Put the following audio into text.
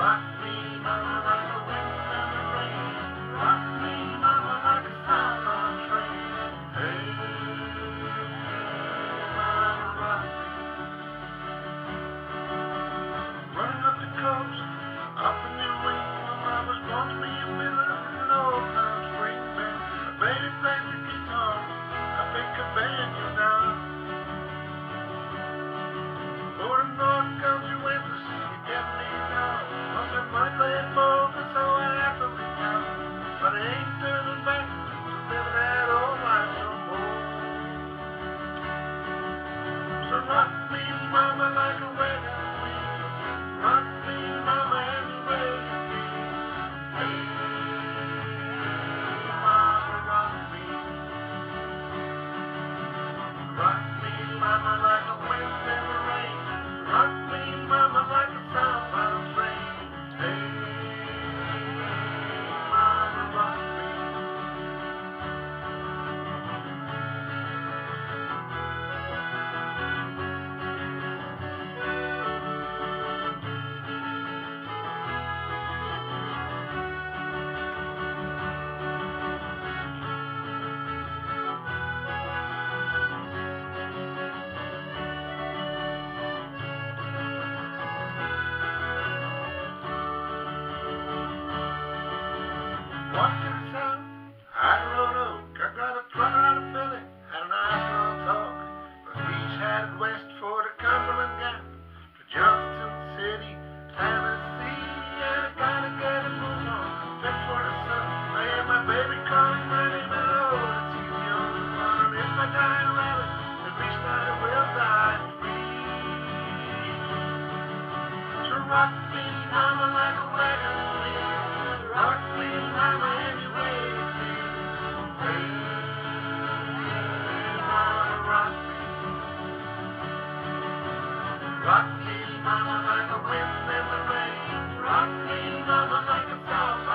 Bye. Huh? Rock me, mama, like a wind in the rain. Rock me, mama, like a flower.